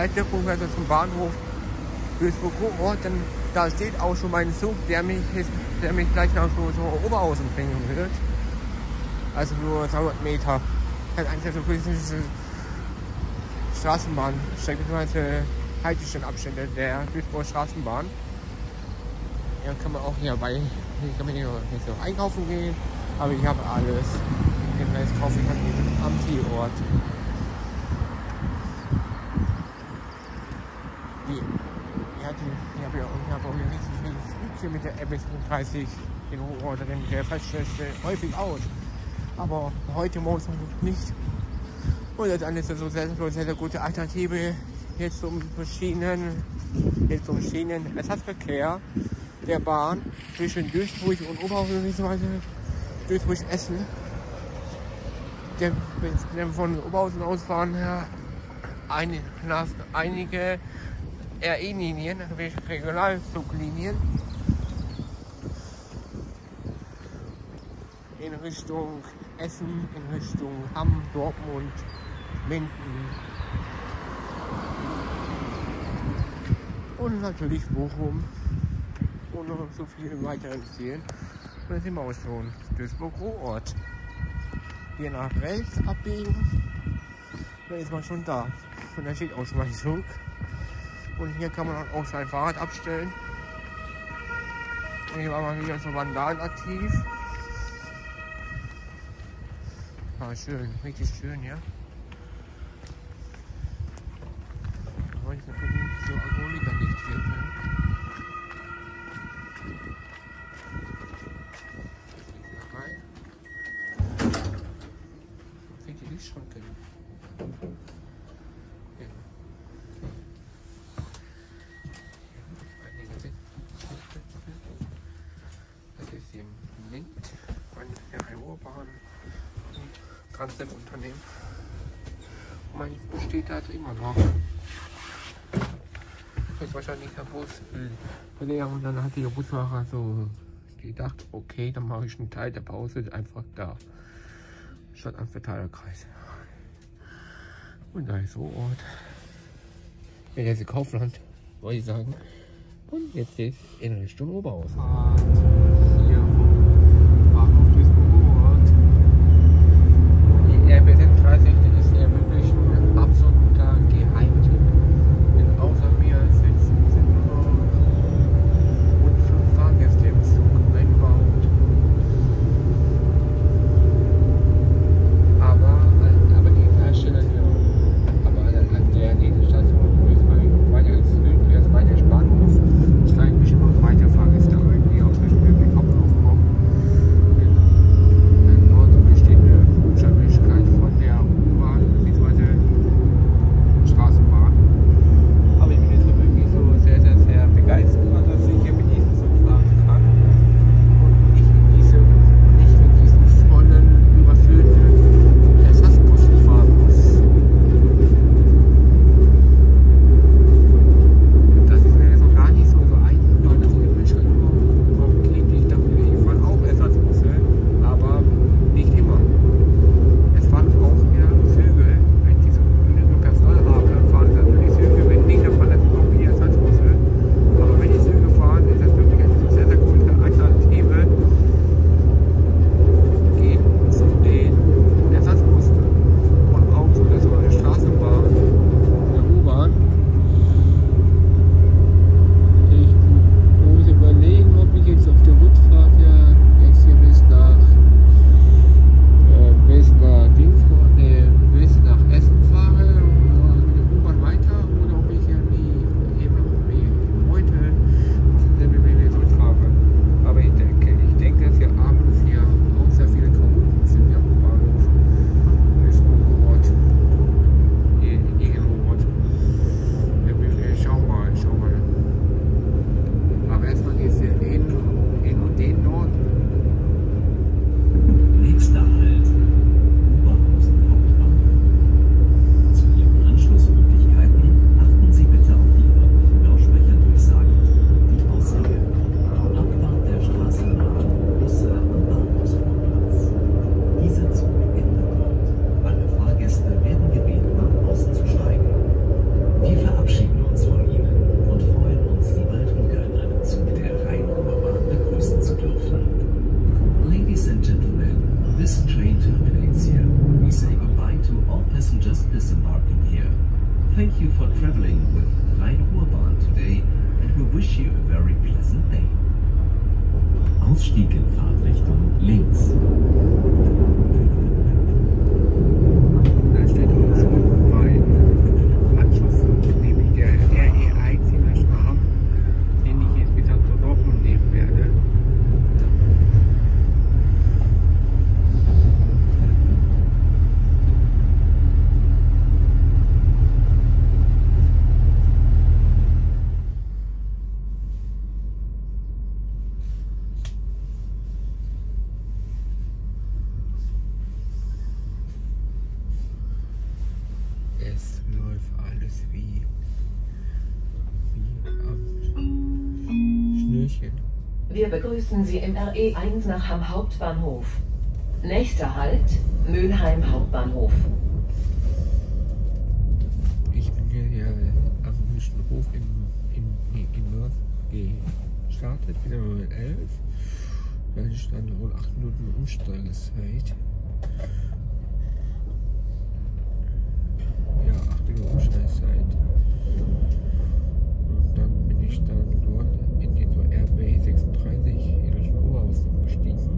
Haltepunkt, also zum Bahnhof Duisburg-Ort, dann da steht auch schon mein Zug, der mich, der mich gleich nach so, so Oberhausen bringen wird. Also nur 300 Meter. Halt einfach so diese Straßenbahn, bzw. Haltestellenabstände der Duisburger Straßenbahn. Ja, kann man auch hier kann man hier noch einkaufen gehen, aber ich habe alles. Den Rest kaufe ich an am Zielort. Die, ja, die, ich habe ja ich habe auch hier richtig Flügchen mit der RB30 in Hochort drin, der feststellt häufig aus. Aber heute morgens noch nicht. Und das ist so sehr, sehr, sehr gute Alternative jetzt zum Schienen, jetzt zum Schienen Ersatzverkehr der Bahn zwischen Duisburg und Oberhausen bzw. Duisburg-Essen. Der von Oberhausen aus fahren ja, ein, einige RE-Linien, Regionalzuglinien in Richtung Essen, in Richtung Hamm, Dortmund, Minden und natürlich Bochum ohne so viel weiteren Zielen. Und dann sind wir auch schon Duisburg-Ruhrort. Hier nach rechts abbiegen, dann ist man schon da. Und da steht auch schon mein Zug. Und hier kann man auch sein Fahrrad abstellen. Und hier war mal wieder so Vandalen aktiv. War schön, richtig schön, ja. Aber ich natürlich so Alkoholiker nicht wird. Ne? Lichtschranke. Ja. Das ist hier Mint von der Ruhrbahn und Transit-Unternehmen. Und man besteht da also immer. Das ist wahrscheinlich der Bus. Mhm. Und dann hat der Busfahrer so gedacht, okay, dann mache ich einen Teil der Pause einfach da statt am Verteilerkreis. Und da ist so Ort. Ja, das ist Kaufland, wollte ich sagen. Und jetzt ist in Richtung Oberhausen. terminates here. We say goodbye to all passengers disembarking here. Thank you for traveling with Rhein-Ruhr-Bahn today and we wish you a very pleasant day. Ausstieg in Fahrtrichtung links. Am Schnürchen. Wir begrüßen Sie im RE1 nach Hamm Hauptbahnhof. Nächster Halt, Mülheim Hauptbahnhof. Ich bin hier, hier am München Hof in, in, in, in Mörf gestartet, bin um 11. Da stand wohl 8 Minuten Umsteigezeit. Ja, 8 Minuten Umsteigezeit. Und dann bin ich dann dort in den so RB 36 in Richtung Oberhausen umgestiegen.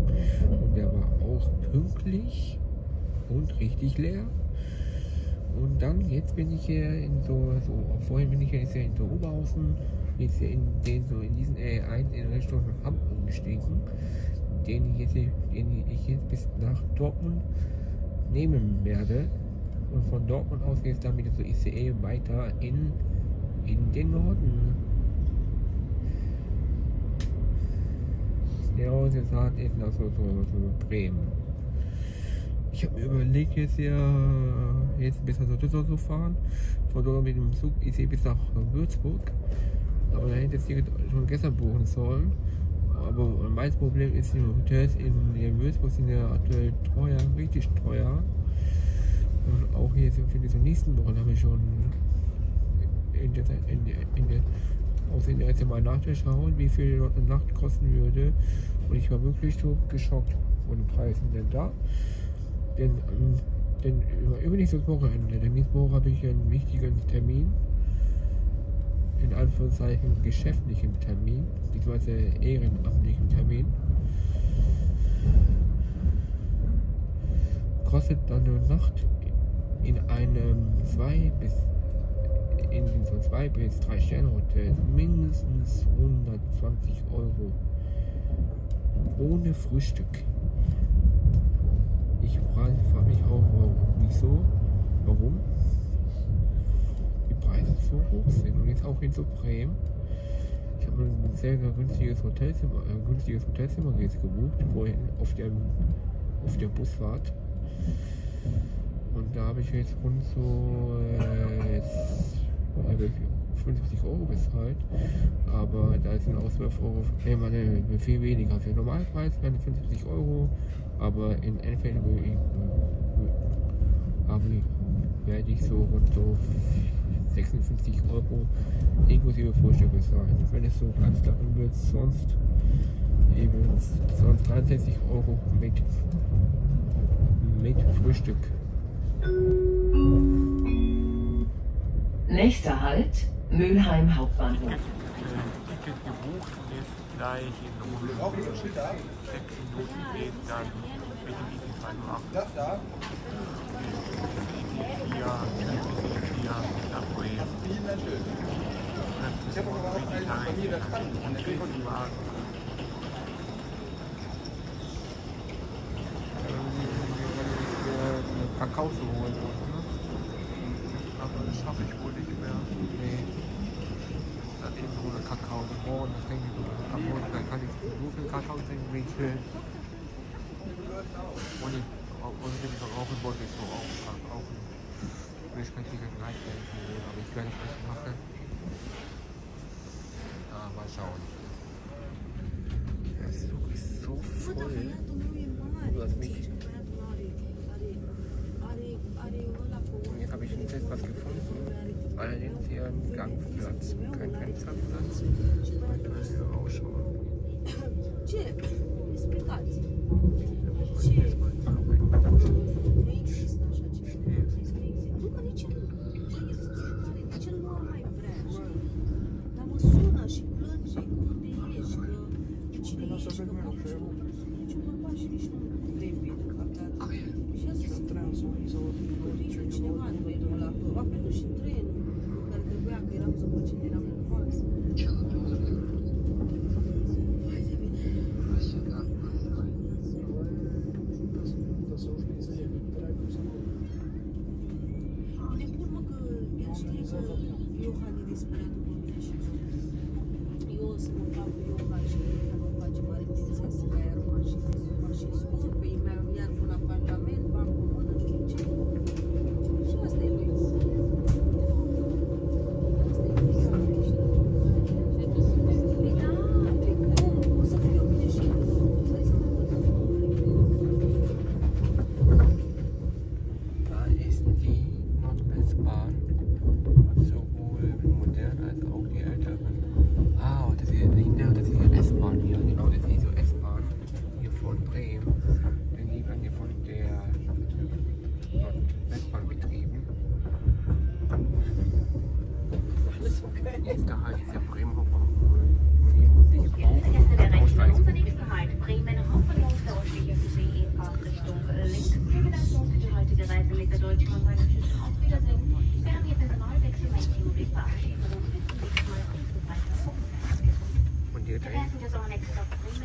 Und der war auch pünktlich und richtig leer. Und dann, jetzt bin ich hier in so, so vorhin bin ich ja jetzt hier in so Oberhausen, jetzt hier in den, so in diesen R1 in Richtung Hamm umgestiegen, den ich jetzt, den ich jetzt bis nach Dortmund nehmen werde. Und von Dortmund aus geht es dann mit so ICE weiter in, in den Norden. Genau gesagt ist das so, so, so Bremen. Ich habe mir überlegt, jetzt hier jetzt bis nach Düsseldorf zu fahren. Von dort mit dem Zug IC bis nach Würzburg. Aber da hätte ich jetzt schon gestern buchen sollen. Aber mein Problem ist, die Hotels in, Würzburg sind ja aktuell teuer, richtig teuer. Und auch jetzt für diese nächsten Wochen habe ich schon in der, in der, in der, auf den ersten Mal nachgeschaut, wie viel dort eine Nacht kosten würde. Und ich war wirklich so geschockt von den Preisen. Denn da denn, ähm, denn über, übernächstes Wochenende, denn nächste Woche habe ich einen wichtigen Termin, in Anführungszeichen geschäftlichen Termin, beziehungsweise ehrenamtlichen Termin. Kostet dann eine Nacht in einem zwei bis in so zwei bis drei Sterne Hotel mindestens 120 Euro ohne Frühstück. Ich frage frag mich auch, warum, wieso, warum die Preise so hoch sind. Und jetzt auch in so Bremen. Ich habe ein sehr günstiges Hotelzimmer, äh, günstiges Hotelzimmer jetzt gebucht, vorhin auf der, auf der Busfahrt. Und da habe ich jetzt rund so äh, jetzt, also 50 Euro bezahlt. Aber da sind auch 12 Euro, nee, meine, viel weniger. Für den Normalpreis wären 50 Euro, aber in Endeffekt würde ich, habe ich, werde ich so rund so 56 Euro inklusive Frühstück bezahlen. Wenn es so ganz klappen wird, sonst eben sonst 63 Euro mit, mit Frühstück. Nächster Halt, Mülheim Hauptbahnhof. Ticket gebucht und jetzt gleich in rund sechs Minuten geht dann mit dem IC 208 Da, da. hier, hier schön. Ich habe aber auch eine Familie, das kann an der Regel die Wagen. Kakao zu holen. Ne? Aber das schaffe ich wohl nicht mehr. Nee. Dann eben ohne Kakao. Morgen trinke ich so viel Kakao. Dann kann ich so viel Kakao trinken, wie ich will. Und ich, und wenn ich rauchen wollte, ich so auch rauchen. Und ich kann sicher gleich helfen, aber ich werde es nicht machen. Ja, mal schauen. Der Zug ist so voll. dass mich- Und jetzt habe ich nicht etwas gefunden. Allerdings hier ein Gangplatz, kein Fensterplatz. Man kann hier rausschauen. Cheers.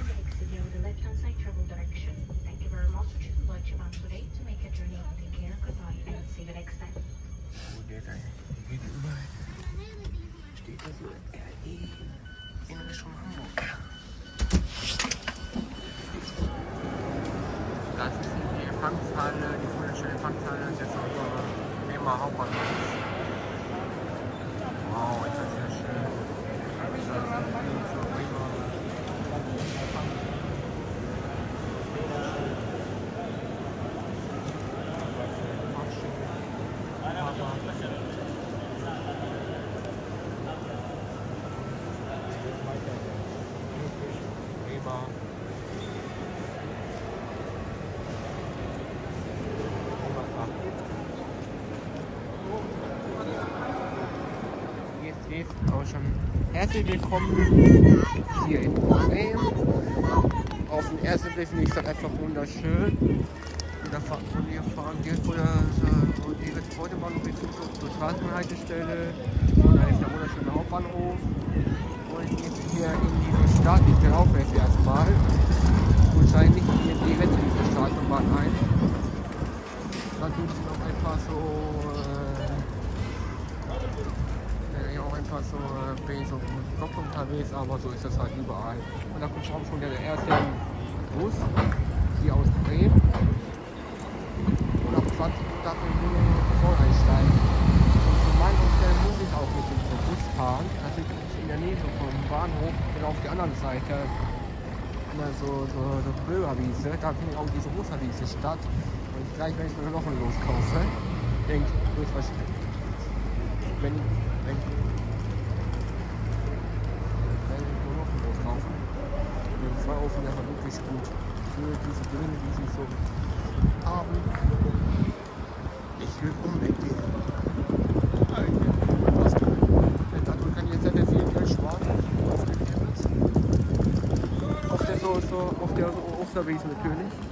The exit here with the left-hand side travel direction. Thank you very much for choosing Deutsche Bahn today to make your journey. Take care, goodbye, and see you next time. Wo der da geht überall. Steht da so RE in Richtung Hamburg. Das ist die Empfangshalle, die wunderschöne Empfangshalle des Bremer Hauptbahnhofs. Wow, ist das sehr schön. Das ist das so Bremer Bremer Jetzt geht's auch schon. Herzlich willkommen hier in Bremen. Auf den ersten Blick finde ich das einfach wunderschön. Und, da fahren, wir fahren hier vor der, so direkt vor dem Bahnhof jetzt zur, Straßenhaltestelle. Da ist der wunderschöne Hauptbahnhof. Und jetzt hier in diese Stadt, ich auch jetzt erstmal. Nicht hier direkt in diese Straßenbahn ein. Dann tun sie noch ein paar so. Paar so äh, ich so Block unterwegs, aber so ist das halt überall. Und da kommt auch schon der erste Bus hier aus Bremen. Und ab 20 Minuten darf man nur voll einsteigen. Und von meinem Hotel muss ich auch mit dem Bus fahren. Also ich bin in der Nähe so vom Bahnhof, bin auf der anderen Seite. So, so, so Bürgerwiese, da findet auch diese Osterwiese statt. Und gleich, wenn ich mir noch ein Los kaufe, denke ich, wenn, wenn ich nur noch ein Los kaufe, den 2 Euro finde ich aber wirklich gut. Für diese Dinge, die sie so haben. Ich will unbedingt? Dazu kann jetzt sehr viel Geld sparen. Auf der so, auf der so Osterwiese natürlich.